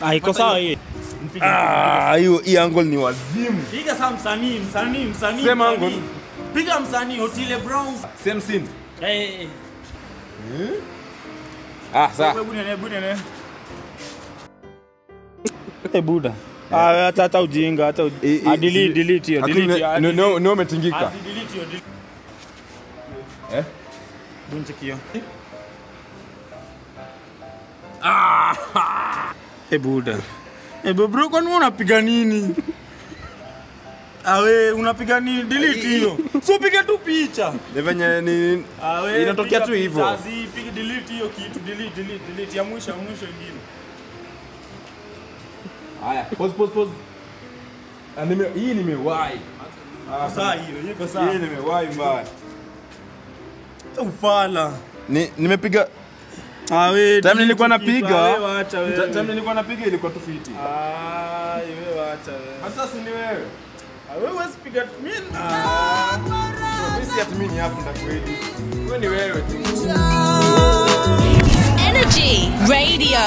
Ah, iko sawa hii. Ah, hiyo hii angle ni wazimu. Piga sasa msanii, msanii, msanii. Sema angle. Piga msanii Otile Brown. Same scene. Eh. Ah, sasa. Hebu nene, hebu nene. ne. Eh buda. Ah, hata hata ujinga, hata ah, delete delete hiyo, delete hiyo. ah, no- no no umetingika. Ah, delete hiyo. Eh? Kio. Eh buda. Eh bro, kwani nini unapiga nini? Awe unapiga nini? Delete hiyo. Sio piga tu picha. Ni venye ni Awe, Inatokea tu hivyo. Sasa piga delete hiyo kitu, delete delete delete ya mwisho ya mwisho ingine. Haya, pause pause pause. Ah, nime hii nimewahi. Saa hiyo, iko saa. Hii nimewahi mbaya. Ufala. Ni nimepiga Ah, time nilikuwa napiga time nilikuwa napiga ilikuwa tu fiti. Ah, wewe wacha wewe. Sasa si ni wewe. Ah, wewe usipiga mimi. Ah. Mimi si mimi hapo ndakweli. Wewe ni wewe tu. Energy Radio.